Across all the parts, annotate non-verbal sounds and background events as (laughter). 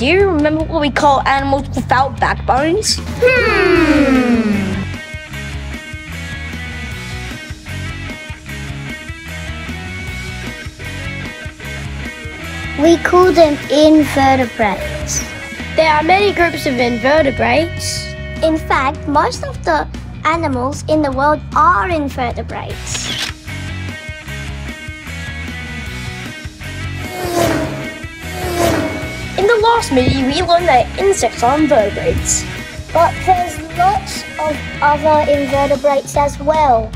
Do you remember what we call animals without backbones? Hmm. We call them invertebrates. There are many groups of invertebrates. In fact, most of the animals in the world are invertebrates. Last movie, we learned that insects are invertebrates. But there's lots of other invertebrates as well.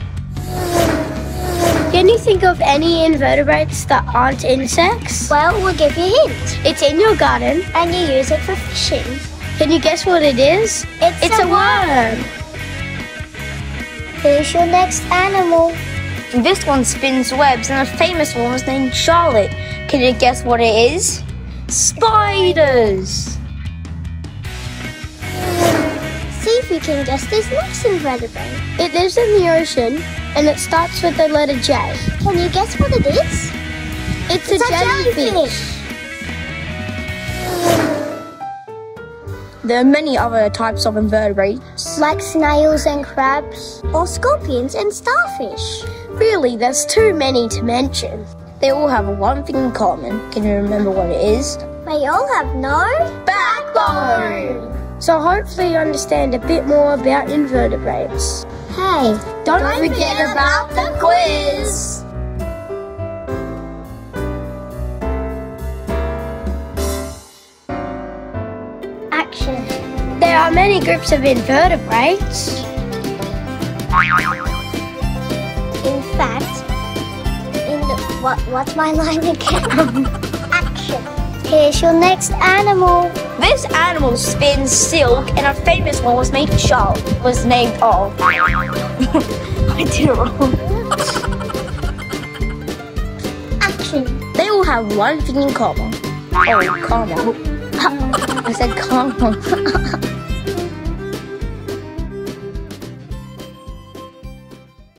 Can you think of any invertebrates that aren't insects? Well, we'll give you a hint. It's in your garden. And you use it for fishing. Can you guess what it is? It's, It's a worm. Here's your next animal. This one spins webs, and a famous one was named Charlotte. Can you guess what it is? Spiders! See if you can guess this next invertebrate. It lives in the ocean and it starts with the letter J. Can you guess what it is? It's, It's a, jellyfish. jellyfish. There are many other types of invertebrates. Like snails and crabs, or scorpions and starfish. Really, there's too many to mention. They all have one thing in common. Can you remember what it is? They all have no Backbone! So hopefully you understand a bit more about invertebrates. Hey, Don't, forget about the quiz. action. There are many groups of invertebrates. In fact, what what's my line again? action. Here's your next animal. This animal spins silk, and a famous one was named Charlotte. Was named oh, I did it wrong. Action. They all have one thing in common. Oh, common. (laughs) I said common. (laughs)